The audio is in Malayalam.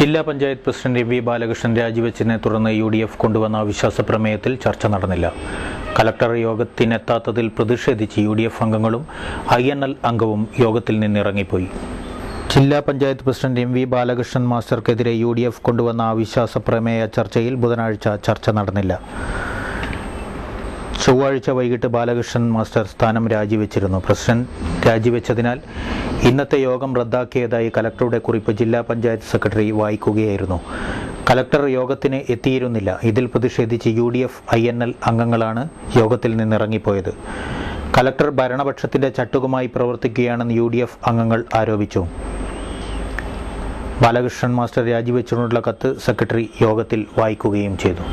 ജില്ലാ പഞ്ചായത്ത് പ്രസിഡന്റ് വി ബാലകൃഷ്ണൻ രാജിവെച്ചതിനെ തുടർന്ന് യു ഡി എഫ് കൊണ്ടുവന്ന അവിശ്വാസ പ്രമേയത്തിൽ ചർച്ച നടന്നില്ല. കലക്ടർ യോഗത്തിനെത്താത്തതിൽ പ്രതിഷേധിച്ച് യു ഡി എഫ് അംഗങ്ങളും ഐ എൻ എൽ അംഗവും യോഗത്തിൽ നിന്നിറങ്ങിപ്പോയി. ജില്ലാ panchayat president M V Balakrishnan മാസ്റ്റർക്കെതിരെ U D F കൊണ്ടുവന്ന അവിശ്വാസ പ്രമേയ ചർച്ചയിൽ ബുധനാഴ്ച ചർച്ച നടന്നില്ല. ചൊവ്വാഴ്ച വൈകിട്ട് ബാലകൃഷ്ണൻ മാസ്റ്റർ സ്ഥാനം രാജിവെച്ചിരുന്നു. പ്രസിഡന്റ് രാജിവെച്ചതിനാൽ ഇന്നത്തെ യോഗം റദ്ദാക്കിയതായി കലക്ടറുടെ കുറിപ്പ് ജില്ലാ പഞ്ചായത്ത് സെക്രട്ടറി വായിക്കുകയായിരുന്നു. കലക്ടർ യോഗത്തിന് എത്തിയിരുന്നില്ല. ഇതിൽ പ്രതിഷേധിച്ച് U D F I N L അംഗങ്ങളാണ് യോഗത്തിൽ നിന്നിറങ്ങിപ്പോയത്. കലക്ടർ ഭരണപക്ഷത്തിന്റെ ചട്ടുകുമായി പ്രവർത്തിക്കുകയാണെന്ന് യു ഡി എഫ് അംഗങ്ങൾ ആരോപിച്ചു. ബാലകൃഷ്ണൻ മാസ്റ്റർ രാജിവെച്ചുകൊണ്ടുള്ള കത്ത് സെക്രട്ടറി യോഗത്തിൽ വായിക്കുകയും ചെയ്തു.